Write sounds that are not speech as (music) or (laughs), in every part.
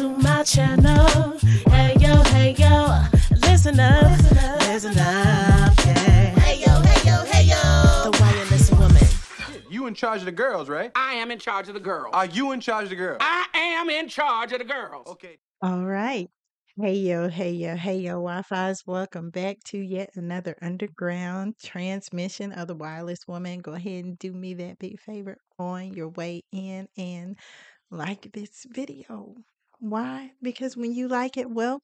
to my channel. Hey yo, hey yo, listen up, listen up, yeah. Hey yo, hey yo, hey yo, the wireless woman. You in charge of the girls, right? I am in charge of the girls. Are you in charge of the girls? I am in charge of the girls. Okay. All right. Hey yo, hey yo, hey yo, Wi-Fi's. Welcome back to yet another underground transmission of the wireless woman. Go ahead and do me that big favor on your way in and like this video. Why? Because when you like it, well,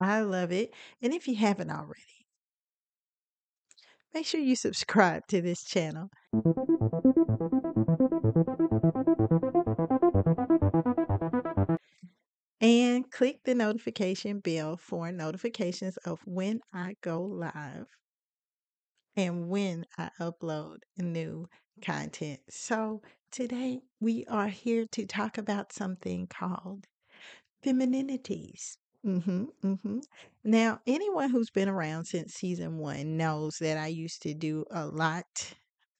I love it. And if you haven't already, make sure you subscribe to this channel. And click the notification bell for notifications of when I go live and when I upload new content. So, today we are here to talk about something called femininities. hmm hmm Now, anyone who's been around since season one knows that I used to do a lot,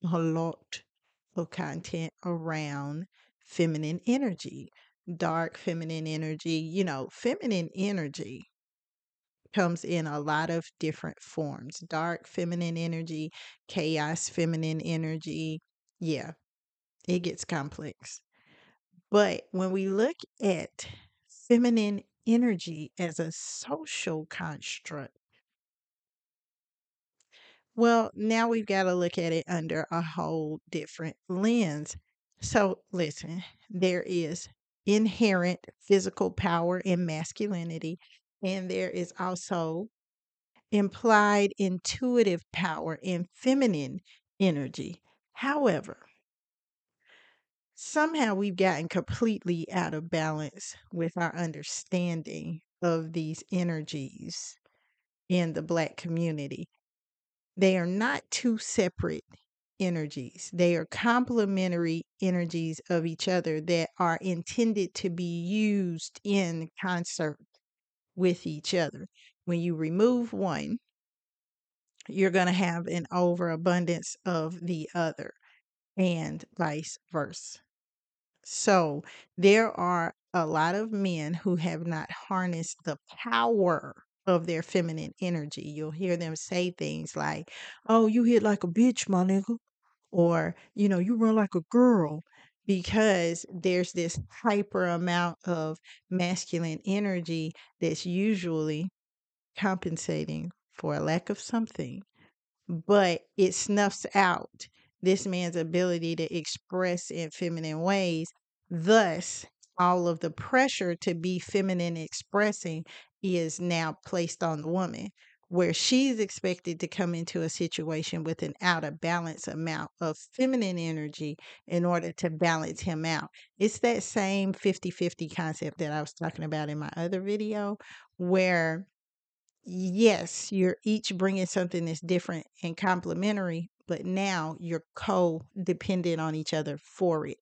a lot of content around feminine energy, dark feminine energy. You know, feminine energy comes in a lot of different forms dark feminine energy, chaos feminine energy. Yeah, it gets complex. But when we look at feminine energy as a social construct, well, now we've got to look at it under a whole different lens. So, listen, there is inherent physical power in masculinity, and there is also implied intuitive power in feminine energy. However, somehow we've gotten completely out of balance with our understanding of these energies in the Black community. They are not two separate energies, they are complementary energies of each other that are intended to be used in concert with each other. When you remove one, you're going to have an overabundance of the other, and vice versa. So, there are a lot of men who have not harnessed the power of their feminine energy. You'll hear them say things like, Oh, you hit like a bitch, my nigga. Or, you know, you run like a girl. Because there's this hyper amount of masculine energy that's usually compensating for a lack of something, but it snuffs out this man's ability to express in feminine ways. Thus, all of the pressure to be feminine expressing is now placed on the woman, where she's expected to come into a situation with an out of balance amount of feminine energy in order to balance him out. It's that same 50 50 concept that I was talking about in my other video, where yes, you're each bringing something that's different and complementary, but now you're co-dependent on each other for it.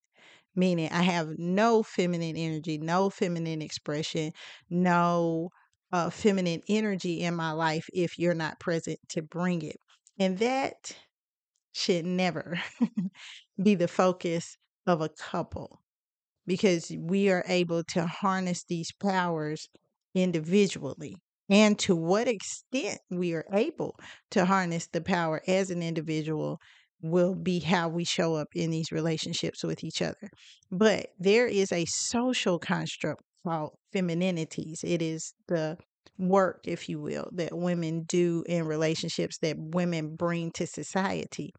Meaning, I have no feminine energy, no feminine expression, no uh, feminine energy in my life if you're not present to bring it. And that should never (laughs) be the focus of a couple because we are able to harness these powers individually and to what extent we are able to harness the power as an individual will be how we show up in these relationships with each other. But there is a social construct called femininities. It is the work, if you will, that women do in relationships that women bring to society.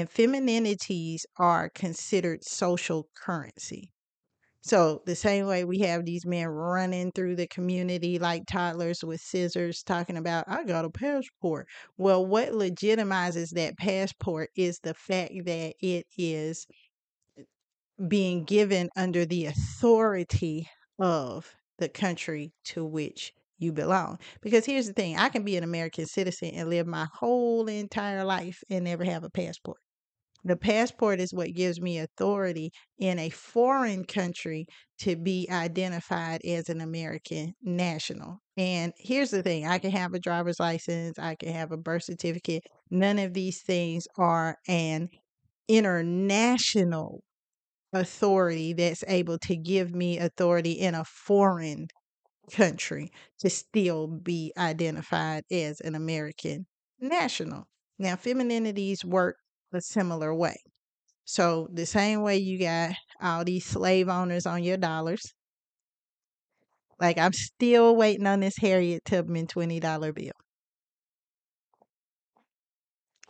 And femininities are considered social currency. So, the same way we have these men running through the community like toddlers with scissors talking about, I got a passport. Well, what legitimizes that passport is the fact that it is eh, being given under the authority of the country to which you belong. Because here's the thing I can be an American citizen and live my whole entire life and never have a passport. The passport is what gives me authority in a foreign country to be identified as an American national. And here's the thing I can have a driver's license, I can have a birth certificate. None of these things are an international authority that's able to give me authority in a foreign country to still be identified as an American national. Now, femininities work a similar way. So, the same way you got all these slave owners on your dollars, like I'm still waiting on this Harriet Tubman $20 bill.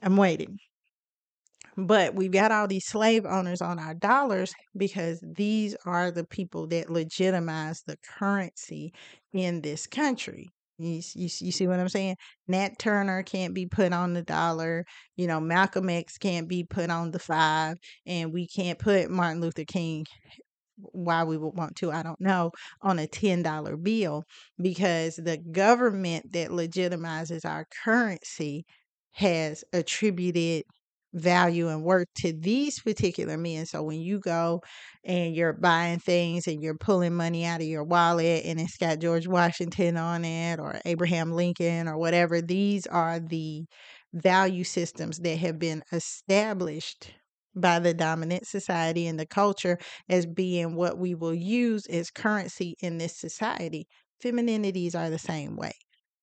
I'm waiting. But we've got all these slave owners on our dollars because these are the people that legitimize the currency in this country. You, you, you see what I'm saying? Nat Turner can't be put on the dollar. You know, Malcolm X can't be put on the five. And we can't put Martin Luther King why we would want to, I don't know, on a $10 bill because the government that legitimizes our currency has attributed value and worth to these particular men. So when you go and you're buying things and you're pulling money out of your wallet and it's got George Washington on it or Abraham Lincoln or whatever, these are the value systems that have been established by the dominant society and the culture as being what we will use as currency in this society. Femininities are the same way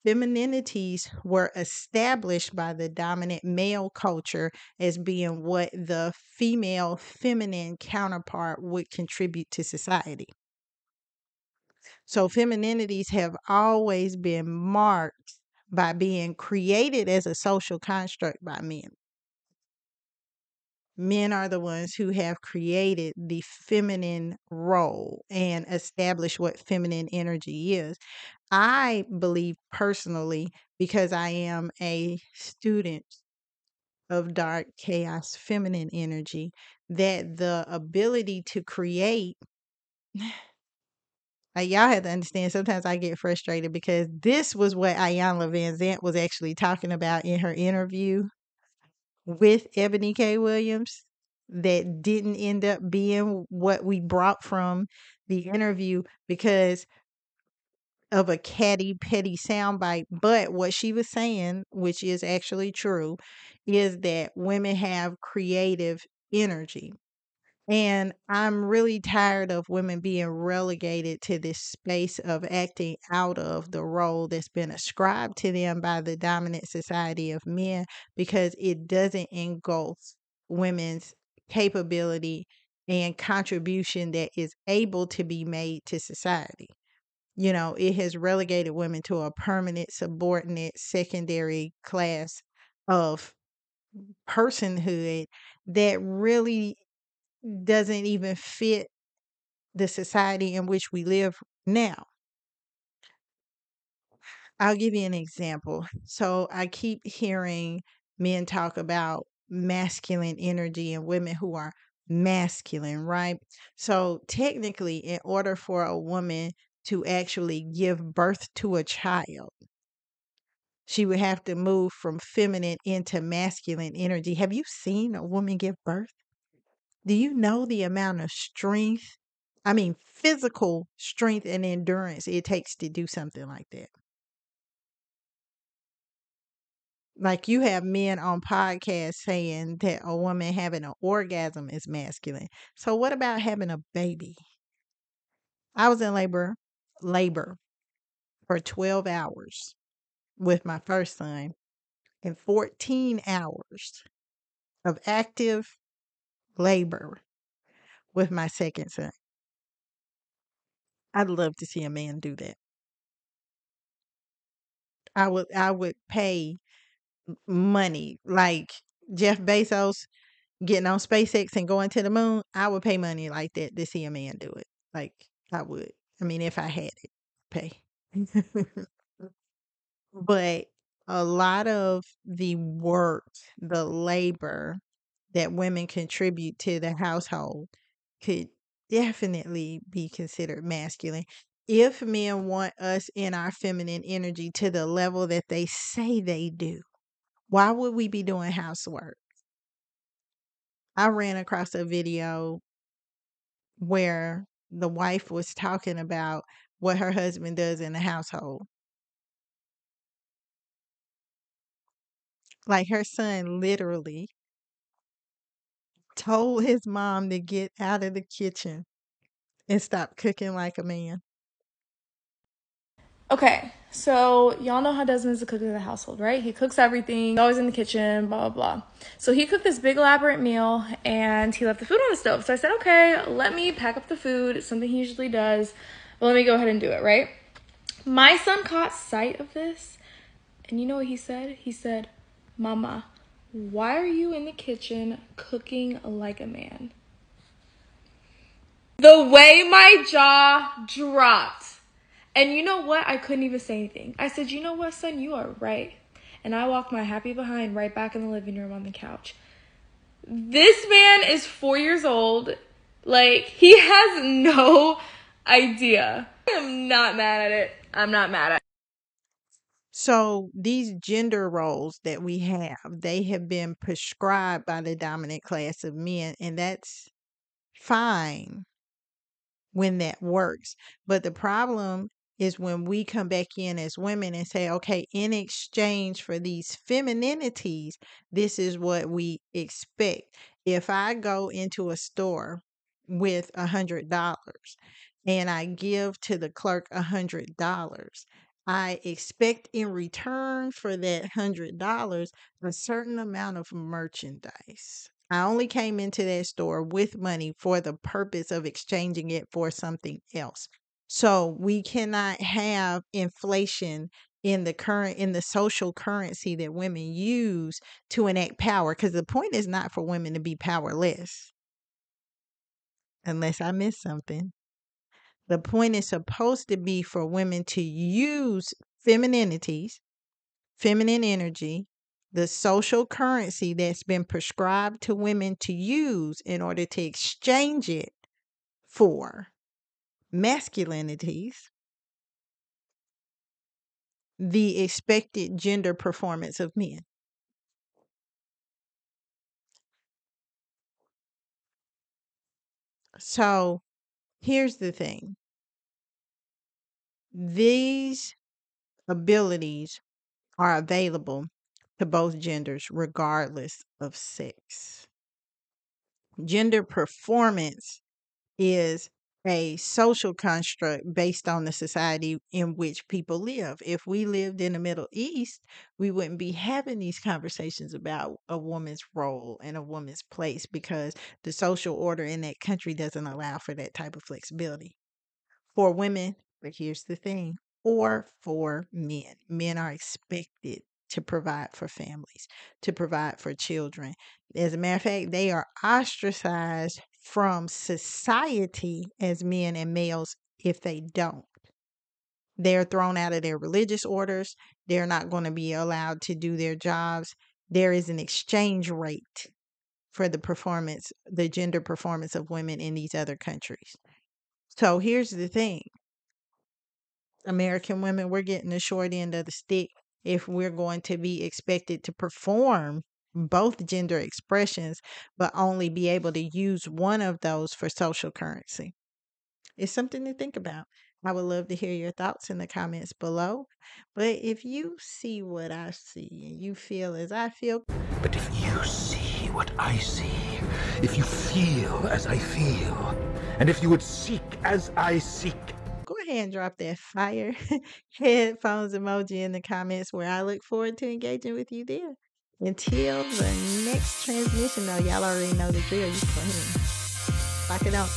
femininities were established by the dominant male culture as being what the female feminine counterpart would contribute to society. So, femininities have always been marked by being created as a social construct by men. Men are the ones who have created the feminine role and established what feminine energy is. I believe personally, because I am a student of dark chaos feminine energy, that the ability to create like y'all have to understand sometimes I get frustrated because this was what Iyanla Vanzant was actually talking about in her interview with Eboni K. Williams that didn't end up being what we brought from the interview because of a catty, petty soundbite. But what she was saying, which is actually true, is that women have creative energy. And I'm really tired of women being relegated to this space of acting out of the role that's been ascribed to them by the dominant society of men because it doesn't engulf women's capability and contribution that is able to be made to society. You know, it has relegated women to a permanent, subordinate, secondary class of personhood that really doesn't even fit the society in which we live now. I'll give you an example. So I keep hearing men talk about masculine energy and women who are masculine, right? So technically, in order for a woman to actually give birth to a child. She would have to move from feminine into masculine energy. Have you seen a woman give birth? Do you know the amount of strength? I mean, physical strength and endurance it takes to do something like that. Like you have men on podcasts saying that a woman having an orgasm is masculine. So, what about having a baby? I was in labor labor for 12 hours with my first son and 14 hours of active labor with my second son. I'd love to see a man do that. I would I would pay money like Jeff Bezos getting on SpaceX and going to the moon. I would pay money like that to see a man do it. Like I would. I mean, if I had it, pay. (laughs) but a lot of the work, the labor that women contribute to the household could definitely be considered masculine. If men want us in our feminine energy to the level that they say they do, why would we be doing housework? I ran across a video where the wife was talking about what her husband does in the household. Like her son literally told his mom to get out of the kitchen and stop cooking like a man. Okay, so y'all know how Desmond is the cook of the household, right? He cooks everything, always in the kitchen, blah, blah, blah. So he cooked this big elaborate meal and he left the food on the stove. So I said, okay, let me pack up the food. Something he usually does, let me go ahead and do it, right? My son caught sight of this and you know what he said? He said, Mama, why are you in the kitchen cooking like a man? The way my jaw dropped. And you know what? I couldn't even say anything. I said, You know what, son? You are right. And I walked my happy behind right back in the living room on the couch. This man is four years old. Like, he has no idea. I am not mad at it. I'm not mad at it. So these gender roles that we have, they have been prescribed by the dominant class of men, and that's fine when that works. But the problem is when we come back in as women and say, okay, in exchange for these femininities, this is what we expect. If I go into a store with a hundred dollars and I give to the clerk a hundred dollars, I expect in return for that hundred dollars a certain amount of merchandise. I only came into that store with money for the purpose of exchanging it for something else. So we cannot have inflation in the current in the social currency that women use to enact power because the point is not for women to be powerless unless I miss something. The point is supposed to be for women to use femininities, feminine energy, the social currency that's been prescribed to women to use in order to exchange it for masculinities, the expected gender performance of men. So here's the thing these abilities are available to both genders, regardless of sex. Gender performance is a social construct based on the society in which people live. If we lived in the Middle East, we wouldn't be having these conversations about a woman's role and a woman's place because the social order in that country doesn't allow for that type of flexibility. For women, but here's the thing, or for men, men are expected to provide for families, to provide for children. As a matter of fact, they are ostracized from society as men and males if they don't. They're thrown out of their religious orders. They're not going to be allowed to do their jobs. There is an exchange rate for the performance, the gender performance of women in these other countries. So here's the thing American women, we're getting the short end of the stick if we're going to be expected to perform both gender expressions, but only be able to use one of those for social currency. It's something to think about. I would love to hear your thoughts in the comments below. But if you see what I see and you feel as I feel, But if you see what I see, if you feel as I feel, and if you would seek as I seek, go ahead and drop that fire (laughs) headphones emoji in the comments where I look forward to engaging with you there. Until the next transmission, though, y'all already know the drill. You go ahead and lock it out.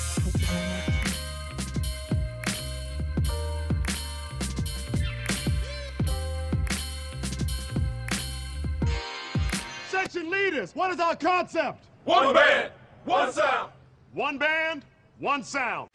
Section leaders, what is our concept? One band, one sound. One band, one sound.